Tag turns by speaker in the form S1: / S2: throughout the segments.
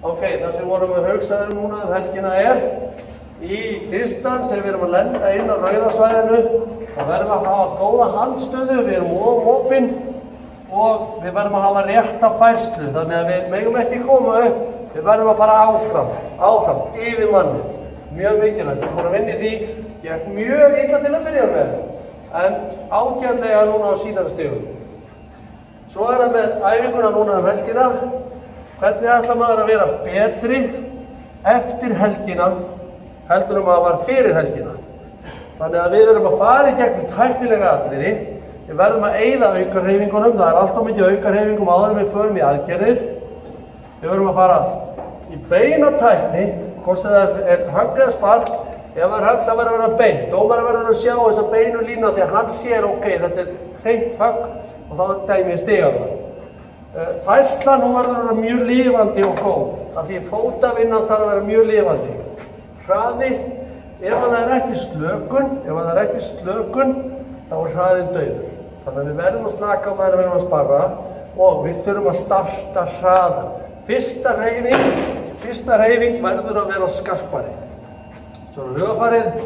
S1: Ok, það sem vorum við hugsaður núna um helgina er í distans ef við erum að lenda inn á rauðarsvæðinu þá verðum við að hafa góða handstöðu, við erum of opinn og við verðum að hafa rétta færslu þannig að við megum ekki koma upp, við verðum að fara áfram, áfram, yfir manni. Mjög mikilvægt, við fórum inn í því, gekk mjög illa til að byrja með, en ágæðlega núna á síðan stegum. Svo er það með æfinguna núna um helgina. Hvernig ætla maður að vera betri eftir helgina heldur um að var fyrir helgina? Þannig að við verðum að fara í gegnum tæknilega atriði. Við verðum að eyða aukarhefingunum. Það er alltaf mikið aukarhefingum áður við förum í aðgerðir. Við verðum að fara í beina tækni, hvort sem það er högg eða spark. Ef það er högg það verður að vera bein. Dómar verður að sjá þessa beinu lína því að hann sér ok, þetta er hreint högg og þá dæmi ég stiga það. Færslan hún verður að vera mjög lifandi og góð, af því fótavinnan þarf að vera mjög lifandi. Hraði, ef það er ekki slökun, ef það er ekki slökun, þá er hraðin döður. Þannig að við verðum að slaka meðan við verðum að sparra og við þurfum að starta hraða. Fyrsta reyfing, fyrsta reyfing verður að vera skarpari. Svona hugafarið,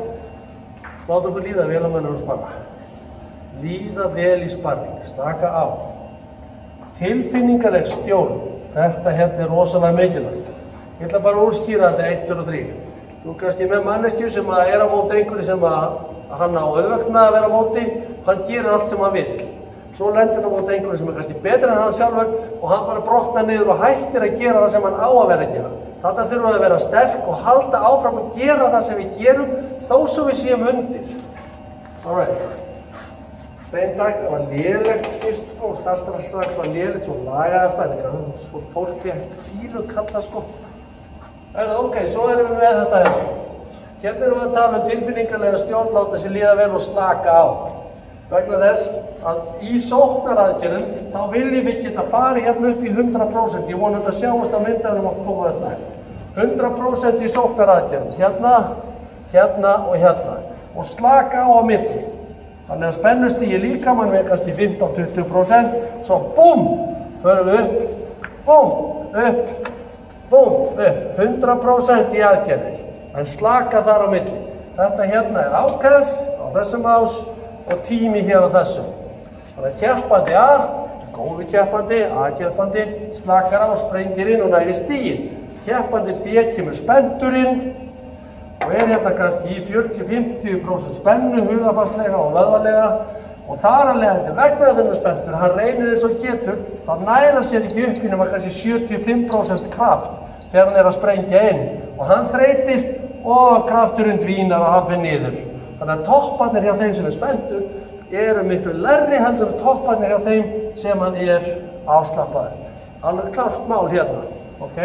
S1: láta okkur líða vel á verðum að sparra. Líða vel í sparring, slaka á. Tilfinningaleg stjórn, þetta hérna er rosalega mikilvægt. Ég ætla bara að úrskýra þetta 1, 2 og 3. Þú kannski með manneskju sem er á móti einhverju sem hann á auðvöld með að vera á móti, hann gerir allt sem hann vil. Svo lendir hann á móti einhverju sem er kannski betur en hann sjálfur og hann bara brotnar niður og hættir að gera það sem hann á að vera að gera. Þetta þurfum við að vera sterk og halda áfram að gera það sem við gerum þó svo við séum undir. All Beintækt, það var lélegt fyrst sko, startar að strax var lélegt, svo lagaðast það líka, svo fólk við fílu kalla sko. Er það ok, svo erum við með þetta hérna. Hérna erum við að tala um tilfinningarlega stjórnláta sem líða vel og slaka á. Vegna þess að í sóknaraðgerðum þá viljum við geta farið hérna upp í 100%. Ég vona þetta sjáast á myndaðum að koma þess nær. 100% í sóknaraðgerðum, hérna, hérna og hérna. Og slaka á að milli. Þannig að spennustígi líkamann veikast í 15-20%, svo búm, förum við upp, búm, upp, búm, upp, 100% í aðgerðir, en slaka þar á milli. Þetta hérna er ákæf á þessum ás og tími hér á þessum. Þannig að kjærpandi A, góði kjærpandi, A-kjærpandi, slakar á, sprengir inn og næri stígin. Kjærpandi B kemur spennturinn, og er hérna kannski í 40-50% spennu hugafarslega og vöðvalega og þar að leiðandi vegna þess að hann er spenntur, hann reynir þess og getur, þá næra sér ekki upp í nema kannski 75% kraft þegar hann er að sprengja inn og hann þreytist og krafturinn dvínar hann fyrir niður. Þannig að topparnir hjá þeim sem er spenntur eru miklu lærri heldur topparnir hjá þeim sem hann er afslappaður. Alveg klart mál hérna, ok?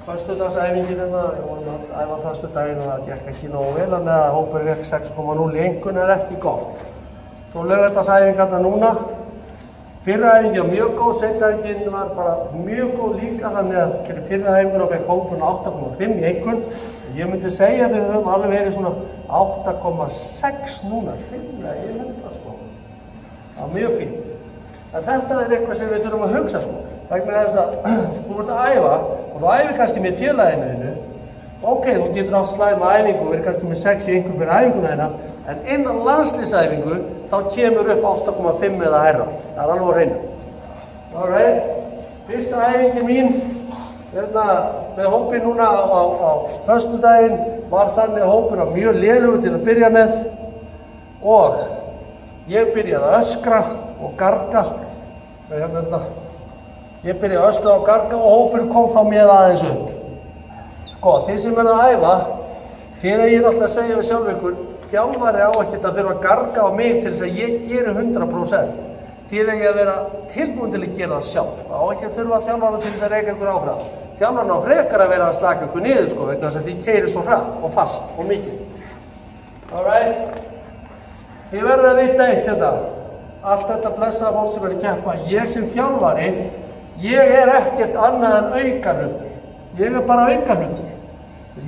S1: Föstudagsæfingin hérna, við vorum að æfa föstudaginn og það gekk ekki nógu vel, þannig að hópur gekk 6,0 í engun er ekki gott. Svo lögðardagsæfingarna núna, fyrra æfingin var mjög góð, setjaæfingin var bara mjög góð líka, þannig að fyrir fyrra æfingin og fekk hópun 8,5 í engun. Ég myndi segja að við höfum alveg verið svona 8,6 núna, fyrra æfingin, sko. Það var mjög fínt. En þetta er eitthvað sem við þurfum að hugsa, sko vegna þess að þú ert að æfa og þú æfir kannski með félaginu ok, þú getur átt slæma æfingu og verður kannski með 6 í einhver fyrir æfinguna þína en innan landslýsæfingu þá kemur upp 8,5 eða herra það er alveg að reyna. Alright, fyrsta æfingi mín hérna, með hópin núna á, á, á föstudaginn var þannig hópin var mjög lélugur til að byrja með og ég byrjaði að öskra og garga hérna hérna Ég byrjaði að öskra og garga og hópurinn kom þá með aðeins upp. Sko, þið sem verða að æfa, fyrir að ég er alltaf að segja við sjálf ykkur, þjálfari á ekkert að þurfa að garga á mig til þess að ég geri 100%. Því að ég að vera tilbúin til að gera það sjálf. Á ekki að þurfa að þjálfara til þess að reyka ykkur áfram. Þjálfarna á frekar að vera að slaka ykkur niður sko, vegna þess að því keirir svo hratt og fast og mikið. Alright? Þið verða að vita eitt hérna. Allt þetta blessaða fólk sem verður keppa, ég sem þjálfari Ég er ekkert annað en aukarhundur. Ég er bara aukarhundur.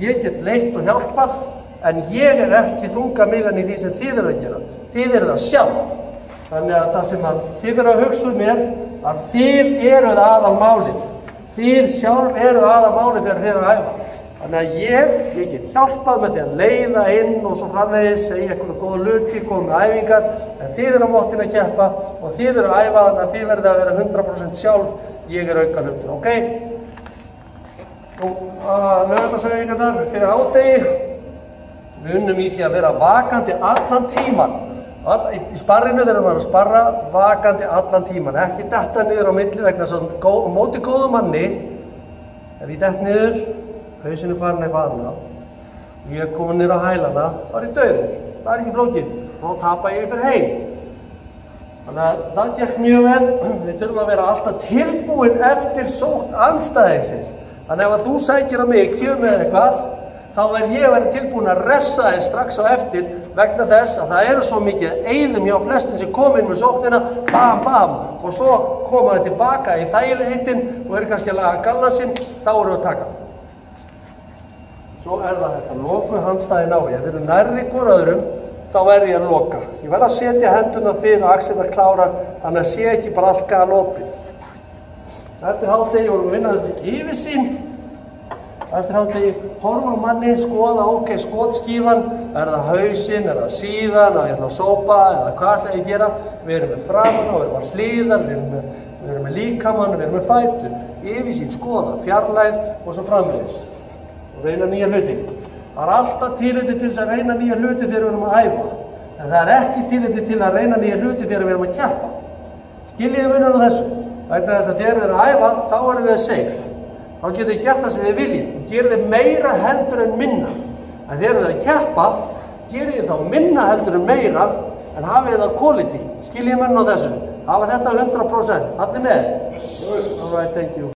S1: Ég get leitt og hjálpað, en ég er ekki þunga miðan í því sem þið eru að gera. Þið eru það sjálf. Þannig að það sem að þið eru að hugsa um er að þið eru það aðal málið. Þið sjálf eru aða máli þegar þið eru að æfa. Þannig að ég, ég get hjálpað með því að leiða inn og svo framvegis, segja eitthvað góða luti, koma með æfingar, en þið eru á móttin að keppa og þið eru að æfa þannig að þið verðið að vera 100% sjálf, ég er auka hlutur, ok? Nú, að lögðarsæfingarnar fyrir hádegi, við unnum í því að vera vakandi allan tíman. All, í, í sparrinu þegar maður að sparra, vakandi allan tíman, ekki detta niður á milli vegna að gó, móti góðu manni, ef ég dett niður, hausinu farin eitthvað annað, ég komin niður á hælana, er ég döður, það er ekki flókið, þá tapa ég fyrir heim. Þannig að það gekk mjög vel, við þurfum að vera alltaf tilbúin eftir sótt anstæðingsins. Þannig að ef þú sækir á mig, kjöf með eitthvað, þá verð ég að vera tilbúin að refsa þig strax á eftir vegna þess að það eru svo mikið eigðum hjá flestin sem kom inn með sóknina, bam, bam, og svo koma þið tilbaka í þægilegheitin og eru kannski að laga gallansinn, þá eru að taka. Svo er það þetta, lokuð handstæðin á ég, við erum nærri hvort öðrum, þá verð ég að loka. Ég verð að setja henduna fyrir og axlirna klárar, þannig að sé ekki bara allt galopið. Eftir hálftegi vorum við vinnaðast ekki yfir sín, Eftir háttegi horfa mannin, skoða, ok, skotskífan, er það hausinn, er það síðan, að ég ætla að sópa, eða hvað ætla ég að gera. Við erum með framann og við erum með hlýðar, við erum með, við erum með líkamann, við erum með fætur, yfirsýn, skoða, fjarlæð og svo framvegis. Og reyna nýja hluti. Það er alltaf tíliti til þess að reyna nýja hluti þegar við erum að æfa. En það er ekki tíliti til að reyna nýja hluti þegar við erum að kjappa. Skiljiði munum á þessu. Þegar þið eru að æfa, þá eru þið safe þá getur þið gert það sem þið viljið gerir þið meira heldur en minna. En þegar þið er að keppa, gerir þið þá minna heldur en meira en hafið það quality. Skiljið munn á þessu. Hafa þetta 100%. Allir með? Alright, thank you.